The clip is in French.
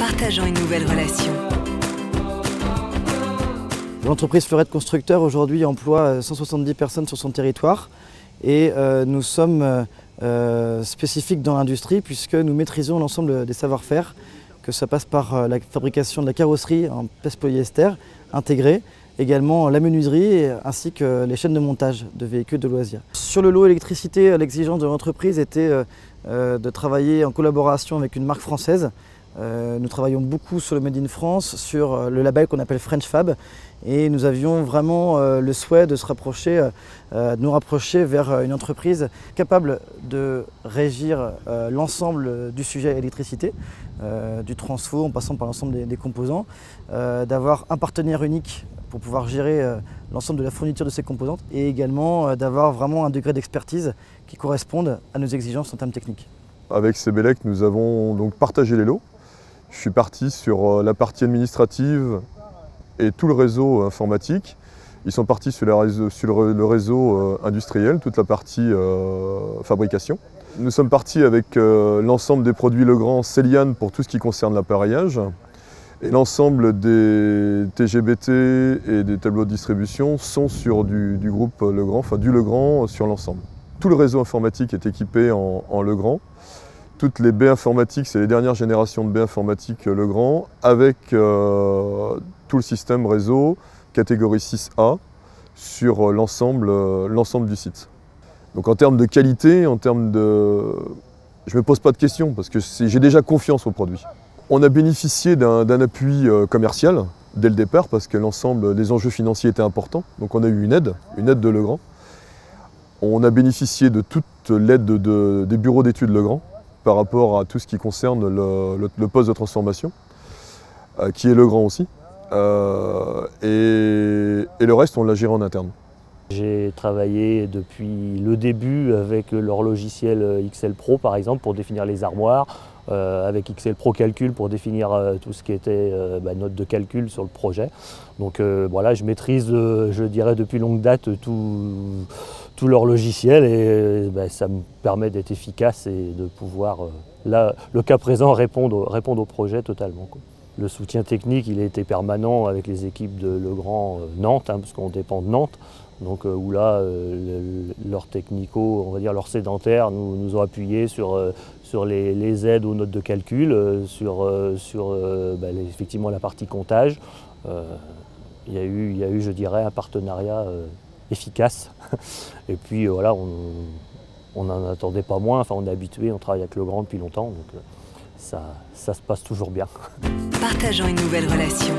partageant une nouvelle relation. L'entreprise Fleurette Constructeur aujourd'hui emploie 170 personnes sur son territoire et euh, nous sommes euh, euh, spécifiques dans l'industrie puisque nous maîtrisons l'ensemble des savoir-faire, que ça passe par la fabrication de la carrosserie en peste polyester intégrée, également la menuiserie ainsi que les chaînes de montage de véhicules de loisirs. Sur le lot électricité, l'exigence de l'entreprise était de travailler en collaboration avec une marque française euh, nous travaillons beaucoup sur le Made in France, sur euh, le label qu'on appelle French Fab et nous avions vraiment euh, le souhait de se rapprocher, de nous rapprocher vers une entreprise capable de régir l'ensemble du sujet électricité, du transfo en passant par l'ensemble des, des, composants, d'avoir un partenaire unique pour pouvoir gérer l'ensemble de la fourniture de ces composantes et également d'avoir vraiment un degré d'expertise qui corresponde à nos exigences en termes techniques. Avec Cebelec, nous avons donc partagé les lots je suis parti sur euh, la partie administrative et tout le réseau informatique. Ils sont partis sur, le réseau, euh, industriel, toute la partie euh, fabrication. Nous sommes partis avec l'ensemble des produits Legrand Céliane pour tout ce qui concerne l'appareillage. Et l'ensemble des TGBT et des tableaux de distribution sont sur du, groupe Legrand, enfin du Legrand sur l'ensemble. Tout le réseau informatique est équipé en Legrand toutes les baies informatiques, c'est les dernières générations de baies informatiques euh, Legrand, avec euh, tout le système réseau catégorie 6A sur euh, l'ensemble du site. Donc en termes de qualité, en termes de... Je ne me pose pas de questions parce que j'ai déjà confiance au produit. On a bénéficié d'un appui commercial dès le départ parce que l'ensemble des enjeux financiers étaient importants. Donc on a eu une aide, une aide de Legrand. On a bénéficié de toute l'aide des bureaux d'études Legrand par rapport à tout ce qui concerne le, poste de transformation, euh, qui est le grand aussi. Euh, et, le reste, on l'a géré en interne. J'ai travaillé depuis le début avec leur logiciel XL Pro par exemple pour définir les armoires, euh, avec XL Pro Calcul pour définir tout ce qui était bah, note de calcul sur le projet. Donc voilà, je maîtrise, je dirais depuis longue date, tout, leur logiciel et ben, ça me permet d'être efficace et de pouvoir, euh, là, le cas présent, répondre, répondre au projet totalement. Le soutien technique, il a été permanent avec les équipes de Legrand euh, Nantes, hein, parce qu'on dépend de Nantes, donc euh, où là, leurs technico, on va dire leurs sédentaires, nous, nous ont appuyé sur, sur les, aides aux notes de calcul, sur, sur ben, effectivement la partie comptage. il, y eu, il y a eu, je dirais, un partenariat efficace. Et puis euh, voilà, on n'en attendait pas moins, enfin on est habitué, on travaille avec le grand depuis longtemps, donc euh, ça, ça se passe toujours bien. Partageons une nouvelle relation.